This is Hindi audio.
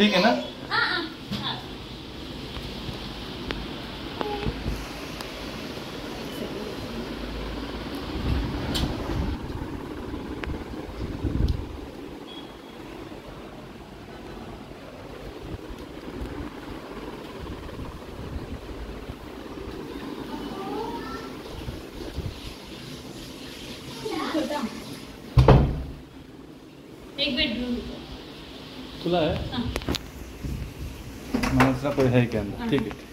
ठीक है ना? एक बेडरूम खुला है। हाँ। कोई है क्या ठीक है।